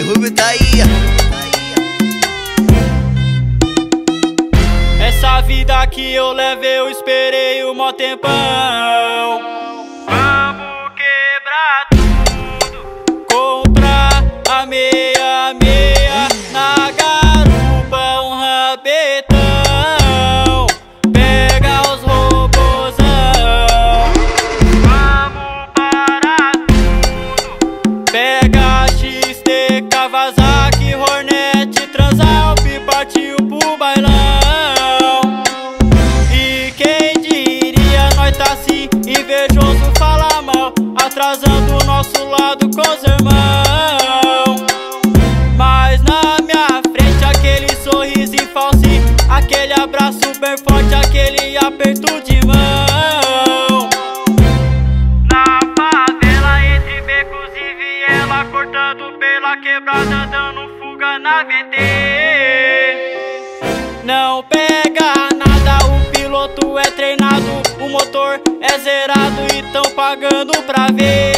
Rubio tá. Essa vida que eu levei, eu esperei um mó tempão. Vamos quebrar tudo, comprar a meia meia na garupa, um rabetão. Pega os robozão. Vamos parar tudo. Pega XT, Kawasaki, Hornet, Transalp, partiu pro bailão. E quem diria nós tá assim, invejoso fala mal, atrasando o nosso lado com os irmãos. Mas na minha frente aquele sorriso falso, aquele abraço bem forte, aquele aperto de mão. Quebrada, dando fuga na VT Não pega nada, o piloto é treinado O motor é zerado e tão pagando pra ver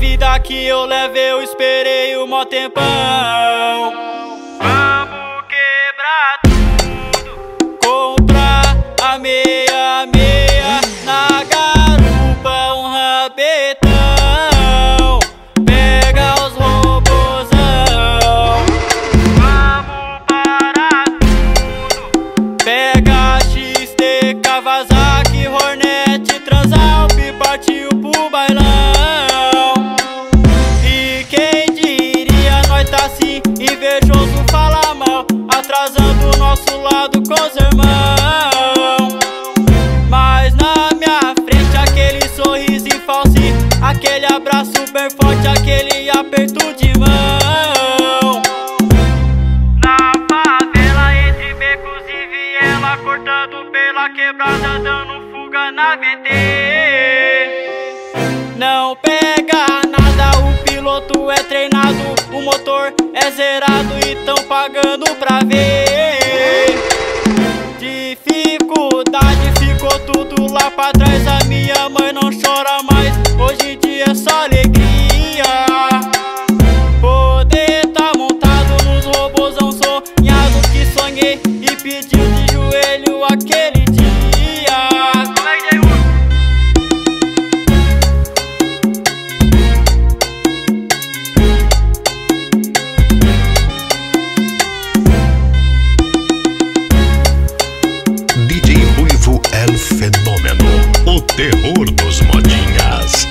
vida que eu levei, eu esperei um mó tempão. Invejoso fala mal, atrasando o nosso lado com os irmãos. Mas na minha frente aquele sorriso falso, aquele abraço bem forte, aquele aperto de mão. Na favela, entre becos e viela Cortando pela quebrada, dando fuga na VT Não pega nada, o piloto é treinado O motor é zerado e tão pagando pra ver. Dificuldade ficou tudo lá pra trás. A minha mãe não chora mais, terror dos modinhas.